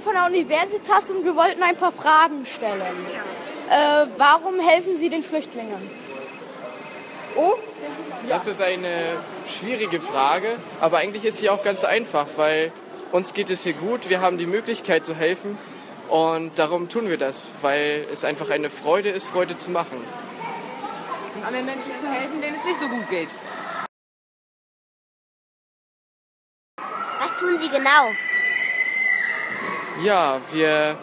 von der Universitas und wir wollten ein paar Fragen stellen. Äh, warum helfen Sie den Flüchtlingen? Oh? Das ist eine schwierige Frage, aber eigentlich ist sie auch ganz einfach, weil uns geht es hier gut, wir haben die Möglichkeit zu helfen und darum tun wir das, weil es einfach eine Freude ist, Freude zu machen. Und anderen Menschen zu helfen, denen es nicht so gut geht. Was tun Sie genau? Ja, wir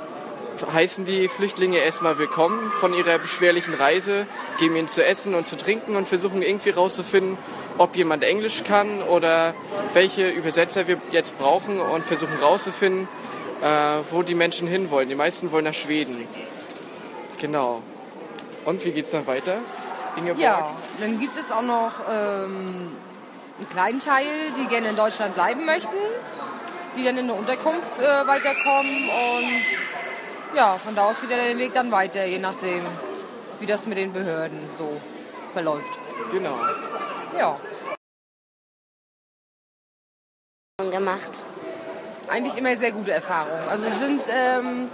heißen die Flüchtlinge erstmal willkommen von ihrer beschwerlichen Reise, geben ihnen zu essen und zu trinken und versuchen irgendwie herauszufinden, ob jemand Englisch kann oder welche Übersetzer wir jetzt brauchen und versuchen herauszufinden, äh, wo die Menschen hinwollen. Die meisten wollen nach Schweden. Genau. Und wie geht's dann weiter? Ingeborg? Ja, dann gibt es auch noch ähm, einen kleinen Teil, die gerne in Deutschland bleiben möchten, die dann in eine Unterkunft äh, weiterkommen und ja, von da aus geht ja der Weg dann weiter, je nachdem, wie das mit den Behörden so verläuft. Genau. Ja. gemacht. Eigentlich immer sehr gute Erfahrungen. Also sie sind, ähm,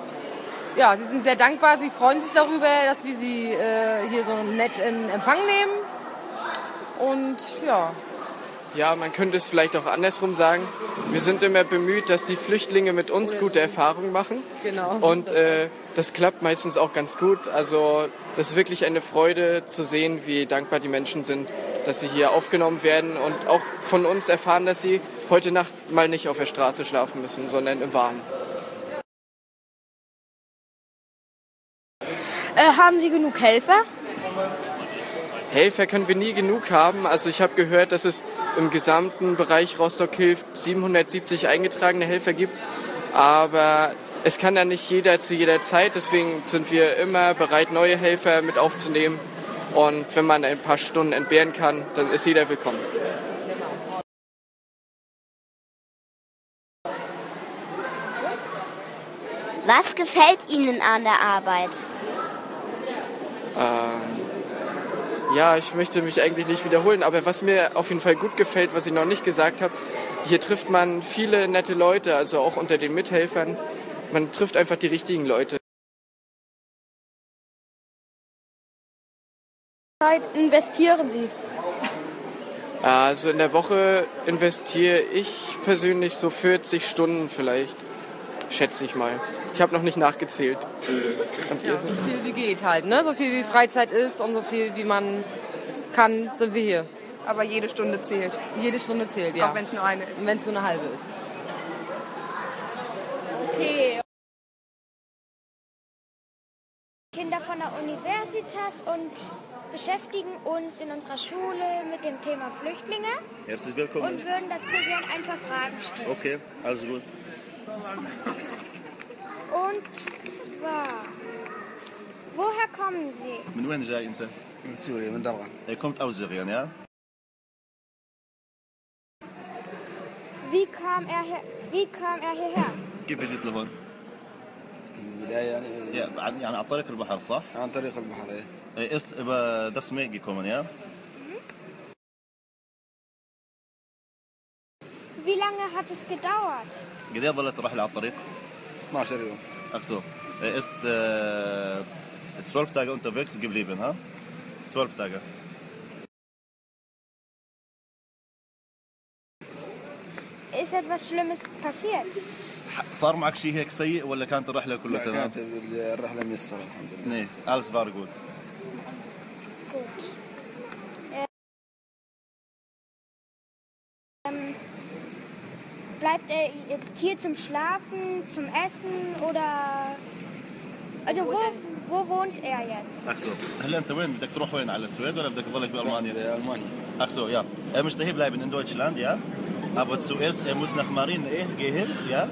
ja, sie sind sehr dankbar, sie freuen sich darüber, dass wir sie äh, hier so nett in Empfang nehmen. Und ja, ja, man könnte es vielleicht auch andersrum sagen. Wir sind immer bemüht, dass die Flüchtlinge mit uns gute Erfahrungen machen. Genau. Und äh, das klappt meistens auch ganz gut. Also das ist wirklich eine Freude zu sehen, wie dankbar die Menschen sind, dass sie hier aufgenommen werden und auch von uns erfahren, dass sie heute Nacht mal nicht auf der Straße schlafen müssen, sondern im Warmen. Äh, haben Sie genug Helfer? Helfer können wir nie genug haben. Also ich habe gehört, dass es im gesamten Bereich Rostock hilft 770 eingetragene Helfer gibt. Aber es kann ja nicht jeder zu jeder Zeit. Deswegen sind wir immer bereit, neue Helfer mit aufzunehmen. Und wenn man ein paar Stunden entbehren kann, dann ist jeder willkommen. Was gefällt Ihnen an der Arbeit? Ähm, ja, ich möchte mich eigentlich nicht wiederholen, aber was mir auf jeden Fall gut gefällt, was ich noch nicht gesagt habe, hier trifft man viele nette Leute, also auch unter den Mithelfern. Man trifft einfach die richtigen Leute. Zeit investieren Sie? Also in der Woche investiere ich persönlich so 40 Stunden vielleicht, schätze ich mal. Ich habe noch nicht nachgezählt. Und ja, so viel wie geht halt, ne? So viel wie Freizeit ist und so viel wie man kann, sind wir hier. Aber jede Stunde zählt. Jede Stunde zählt, ja. Auch wenn es nur eine ist. Wenn es nur eine halbe ist. Okay. Kinder von der Universitas und beschäftigen uns in unserer Schule mit dem Thema Flüchtlinge. Herzlich willkommen. Und würden dazu gerne ein paar Fragen stellen. Okay, alles gut. Und zwar, woher kommen Sie? من وين جاي انت؟ من سوريا من درعا. Er kommt aus Syrien, ja? Wie kam er, her wie kam er hierher? كيف جيت لهون؟ من البداية يعني يعني يعني عن طريق البحر صح؟ عن طريق البحر إيه. Ist über das Meer gekommen, ja? ساعات قد إيه ظلت رحله على الطريق؟ 12 يوم اكسو إست آه، إتس فولف تاجا أنت فيكس جيب ليفن ها؟ اتس فولف تاجا إيش بس شلمس باسيت؟ صار معك شيء هيك سيء ولا كانت الرحلة كلها تمام؟ كانت الرحلة ميسرة الحمد لله. إيه، الس فاري جود. bleibt er jetzt hier zum Schlafen, zum Essen oder... Also wo, wo wohnt er jetzt? Ach so. هلا انت وين بدك تروح وين على السويد ولا بدك تضلك بألمانيا؟ بألمانيا. Ach so, ja. Er möchte hier bleiben in Deutschland, ja. Aber zuerst, er muss nach Marine gehen, ja.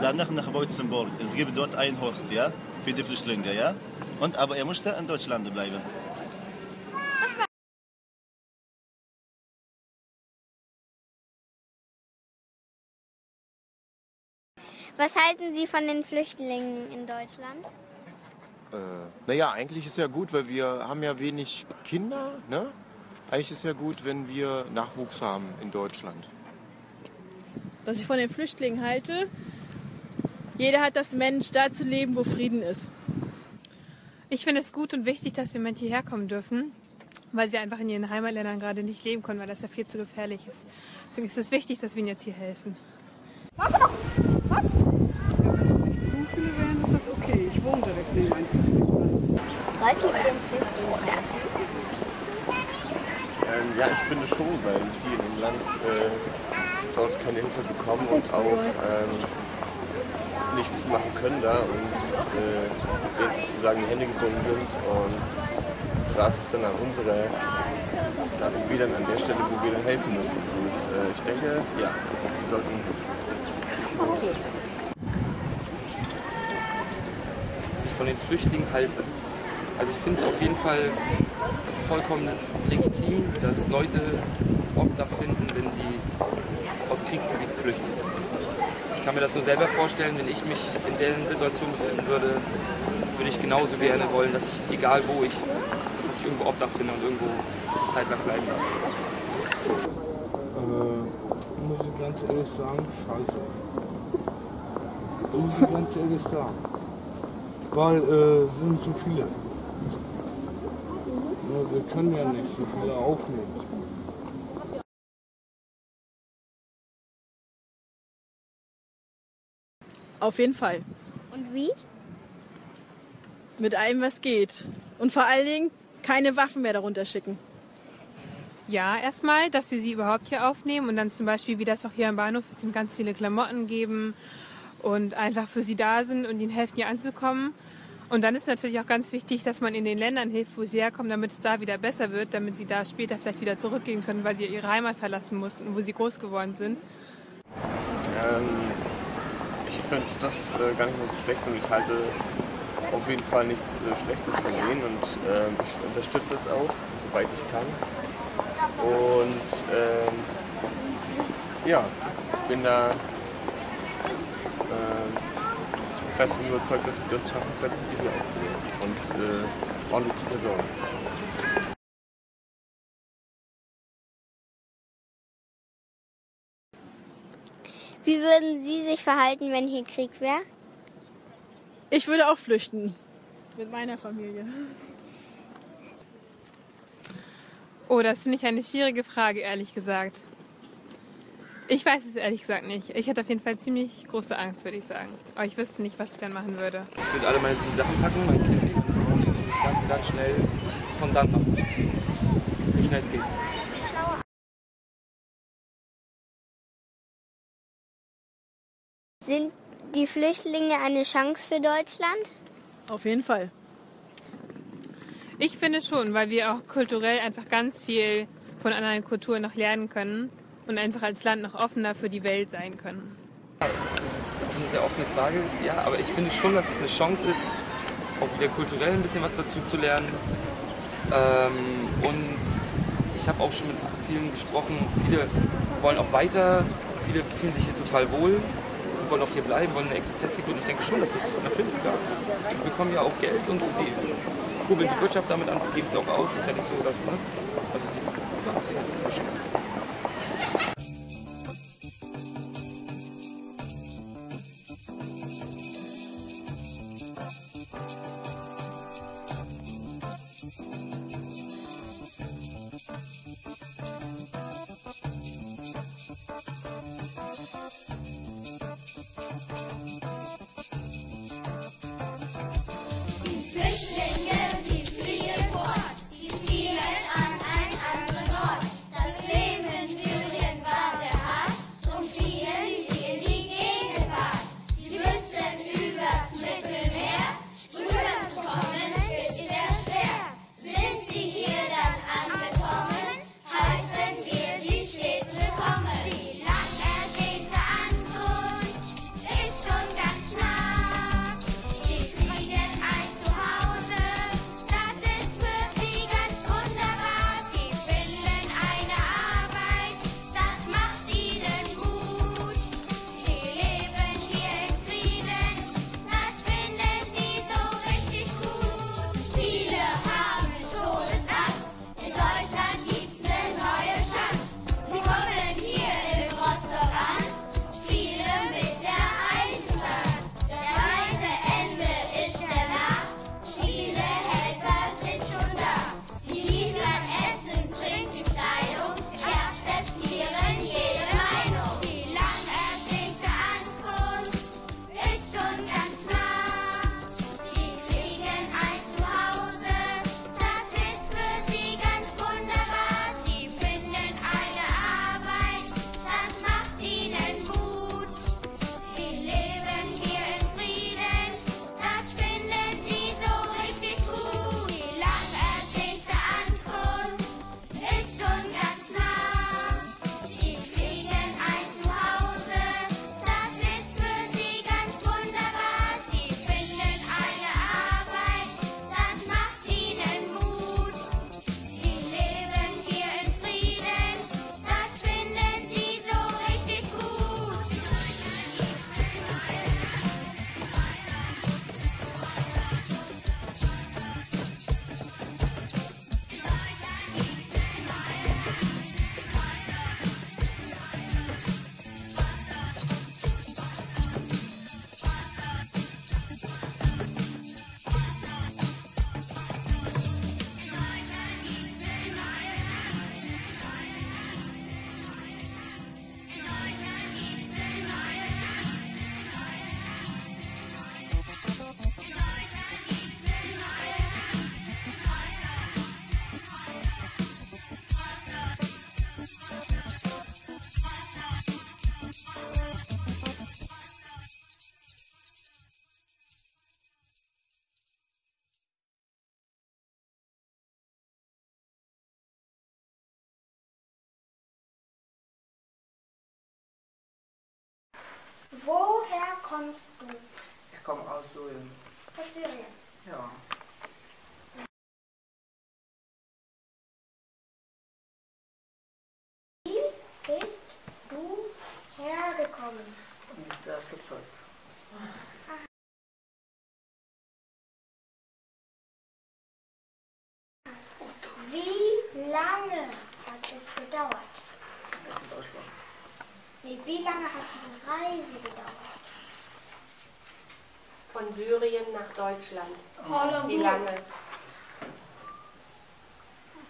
Danach nach Beutzenburg. Es gibt dort ein Horst, ja. Für die Flüchtlinge, ja. Und, aber er musste in Deutschland bleiben. Was halten Sie von den Flüchtlingen in Deutschland? Äh, naja, eigentlich ist ja gut, weil wir haben ja wenig Kinder. Ne? Eigentlich ist ja gut, wenn wir Nachwuchs haben in Deutschland. Was ich von den Flüchtlingen halte, Jeder hat das Mensch, da zu leben, wo Frieden ist. Ich finde es gut und wichtig, dass die Menschen hierher kommen dürfen, weil sie einfach in ihren Heimatländern gerade nicht leben können, weil das ja viel zu gefährlich ist. Deswegen ist es wichtig, dass wir ihnen jetzt hier helfen. Warte doch! Was? Wenn es nicht zu viele wären, ist das okay. Ich wohne direkt neben einem Flüchtlingsheim. Seid ihr den Flüchtlingsheim? Ähm, ja, ich finde schon, weil die in dem Land äh, dort keine Hilfe bekommen und auch ähm, nichts machen können da und äh, denen sozusagen die Hände gebunden sind. Und da ist es dann an unserer, da sind wir dann an der Stelle, wo wir dann helfen müssen. Und äh, ich denke, ja, wir sollten. Was ich von den Flüchtlingen halte. Also ich finde es auf jeden Fall vollkommen legitim, dass Leute Obdach finden, wenn sie aus Kriegsgebieten flüchten. Ich kann mir das nur selber vorstellen, wenn ich mich in der Situation befinden würde, würde ich genauso gerne wollen, dass ich, egal wo ich, dass ich irgendwo Obdach finde und irgendwo eine Zeit lang bleiben darf. Äh, muss ich ganz ehrlich sagen, scheiße. Muss ich ganz ehrlich sagen. Weil äh, es sind zu viele. Ja, wir können ja nicht so viele aufnehmen. Auf jeden Fall. Und wie? Mit allem, was geht. Und vor allen Dingen keine Waffen mehr darunter schicken. Ja, erstmal, dass wir sie überhaupt hier aufnehmen und dann zum Beispiel, wie das auch hier am Bahnhof ist, ganz viele Klamotten geben und einfach für sie da sind und ihnen helfen, hier anzukommen. Und dann ist natürlich auch ganz wichtig, dass man in den Ländern hilft, wo sie herkommen, damit es da wieder besser wird, damit sie da später vielleicht wieder zurückgehen können, weil sie ihre Heimat verlassen mussten wo sie groß geworden sind. Ähm, ich finde das äh, gar nicht mal so schlecht und ich halte auf jeden Fall nichts äh, Schlechtes von denen und ähm, ich unterstütze es auch, soweit ich kann. Und ähm, ja, bin da ähm, fest von überzeugt, dass wir das schaffen können, die hier aufzunehmen und äh, ordentlich zu versorgen. Wie würden Sie sich verhalten, wenn hier Krieg wäre? Ich würde auch flüchten. Mit meiner Familie. Oh, das finde ich eine schwierige Frage, ehrlich gesagt. Ich weiß es ehrlich gesagt nicht. Ich hätte auf jeden Fall ziemlich große Angst, würde ich sagen. Aber ich wüsste nicht, was ich dann machen würde. Ich würde alle meine sieben Sachen packen, mein Kind nehmen und ganz, ganz schnell von dann machen. So schnell es geht. Sind die Flüchtlinge eine Chance für Deutschland? Auf jeden Fall. Ich finde schon, weil wir auch kulturell einfach ganz viel von anderen Kulturen noch lernen können und einfach als Land noch offener für die Welt sein können. Das ist eine sehr offene Frage, ja, aber ich finde schon, dass es eine Chance ist, auch wieder kulturell ein bisschen was dazu zu lernen. Ähm, und ich habe auch schon mit vielen gesprochen, viele wollen auch weiter, viele fühlen sich hier total wohl wollen auch hier bleiben, wollen eine Existenz hier gründen. Ich denke schon, dass es natürlich klar. Sie bekommen ja auch Geld und sie kurbeln die Wirtschaft damit an, sie geben es auch aus. Ist ja nicht so, dass, ne? Woher kommst du? Ich komme aus Syrien. Aus Syrien. Ja. Wie bist du hergekommen? Mit äh, Flugzeug. Wie lange hat es gedauert? In Deutschland. Nee, wie lange hat die Reise gedauert? Von Syrien nach Deutschland. Holland. Wie lange?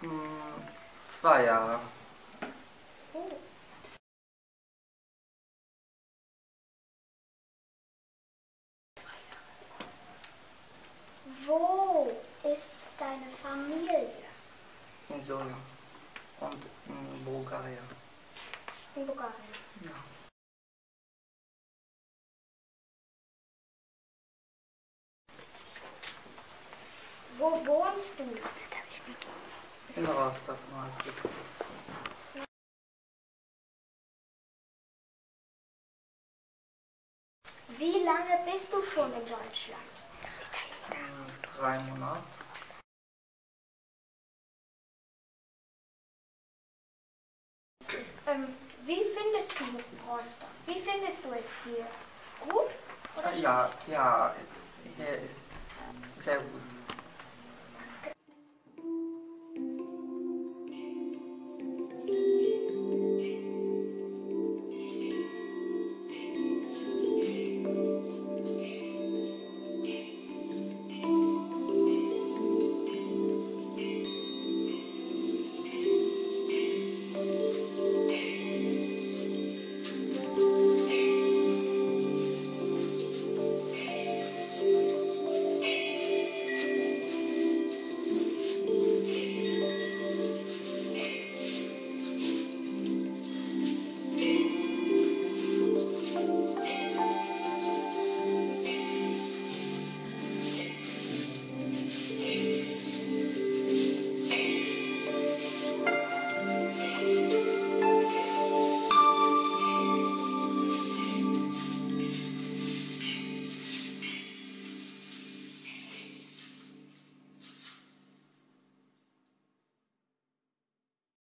Hm, zwei Jahre. Oh. Wo ist deine Familie? In Syrien. Und in Bulgarien. In Bulgarien. Ja. Wo wohnst du? In Rostock mal. Wie lange bist du schon in Deutschland? Drei Monate. Ähm, wie findest du Rostock? Wie findest du es hier? Gut oder? Ja, ja, hier ist sehr gut.